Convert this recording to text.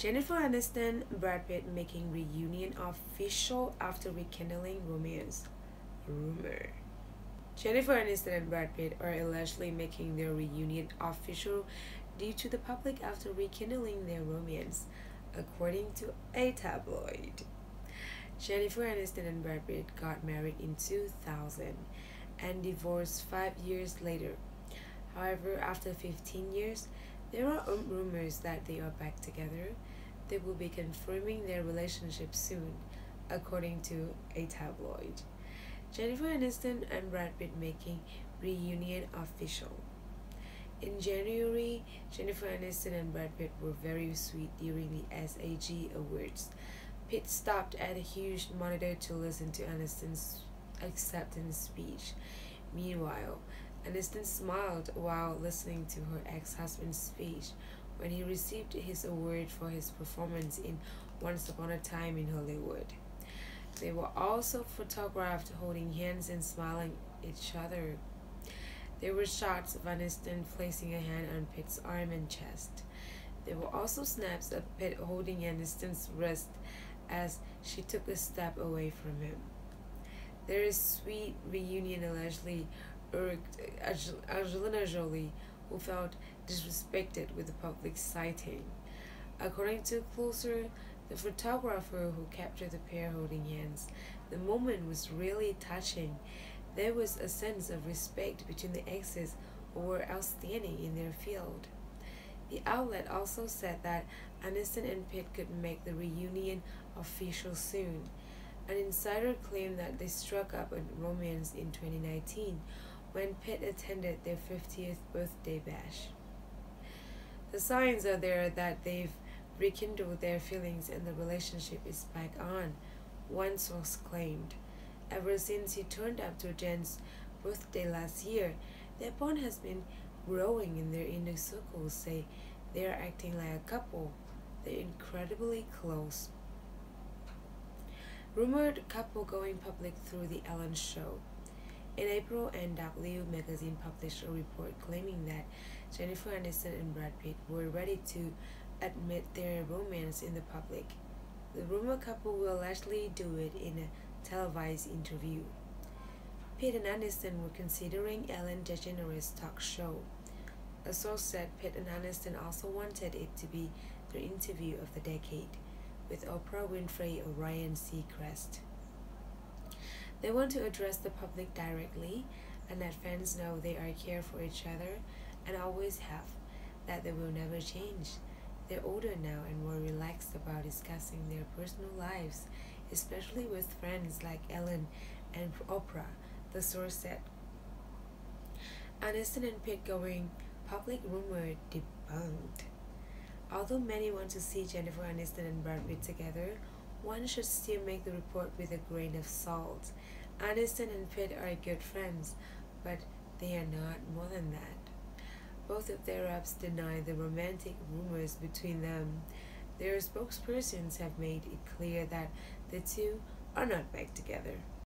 Jennifer Aniston Brad Pitt making reunion official after rekindling romance. Rumor. Jennifer Aniston and Brad Pitt are allegedly making their reunion official due to the public after rekindling their romance, according to a tabloid. Jennifer Aniston and Brad Pitt got married in 2000 and divorced five years later. However, after 15 years, there are rumors that they are back together. They will be confirming their relationship soon, according to a tabloid. Jennifer Aniston and Brad Pitt making reunion official. In January, Jennifer Aniston and Brad Pitt were very sweet during the SAG Awards. Pitt stopped at a huge monitor to listen to Aniston's acceptance speech. Meanwhile, Aniston smiled while listening to her ex-husband's speech when he received his award for his performance in Once Upon a Time in Hollywood. They were also photographed holding hands and smiling each other. There were shots of Aniston placing a hand on Pitt's arm and chest. There were also snaps of Pitt holding Aniston's wrist as she took a step away from him. Their sweet reunion allegedly Angelina Jolie, who felt disrespected with the public sighting. According to Closer, the photographer who captured the pair holding hands, the moment was really touching there was a sense of respect between the exes who were outstanding in their field. The outlet also said that Aniston and Pitt could make the reunion official soon. An insider claimed that they struck up a romance in 2019 when Pitt attended their 50th birthday bash. The signs are there that they've rekindled their feelings and the relationship is back on, one source claimed. Ever since he turned up to Jen's birthday last year, their bond has been growing in their inner circles say they are acting like a couple. They're incredibly close. Rumored couple going public through the Ellen Show. In April, NW magazine published a report claiming that Jennifer Aniston and Brad Pitt were ready to admit their romance in the public. The rumored couple will allegedly do it in a televised interview. Pitt and Aniston were considering Ellen DeGeneres' talk show. A source said Pitt and Aniston also wanted it to be their interview of the decade, with Oprah Winfrey or Ryan Seacrest. They want to address the public directly and let fans know they are care for each other and always have, that they will never change. They're older now and more relaxed about discussing their personal lives especially with friends like Ellen and Oprah, the source said. Aniston and Pitt going public rumor debunked. Although many want to see Jennifer Aniston and Brad Pitt together, one should still make the report with a grain of salt. Aniston and Pitt are good friends, but they are not more than that. Both of their reps deny the romantic rumors between them. Their spokespersons have made it clear that the two are not back together.